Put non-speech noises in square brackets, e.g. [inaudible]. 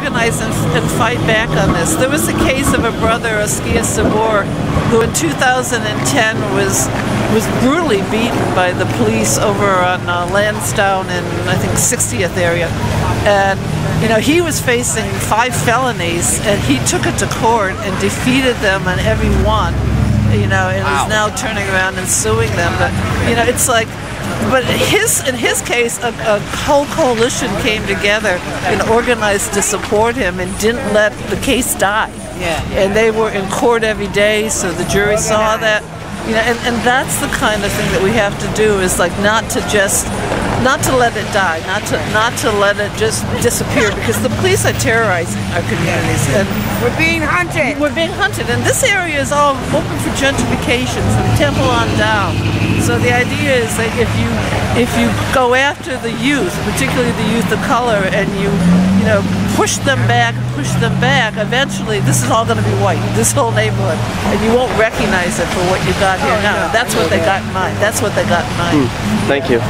organize and, and, fight back on this. There was a case of a brother, Askia Sabur, who in 2010 was was brutally beaten by the police over on uh, Lansdowne in I think 60th area, and you know he was facing five felonies, and he took it to court and defeated them on every one. You know, and wow. is now turning around and suing them. But you know, it's like but his in his case, a, a, whole coalition came together and organized to support him and didn't let the case die. Yeah. And they were in court every day, so the jury saw that. You know, and, and that's the kind of thing that we have to do is like not to just not to let it die, not to not to let it just disappear because the police are terrorizing our communities and we're being hunted. We're being hunted, and this area is all open for gentrification from Temple on down. So the idea is that if you if you go after the youth, particularly the youth of color, and you you know push them back, push them back, eventually this is all going to be white, [laughs] this whole neighborhood, and you won't recognize it for what you got here oh, now. That's what they got in mind. That's what they got in mind. Mm, thank you.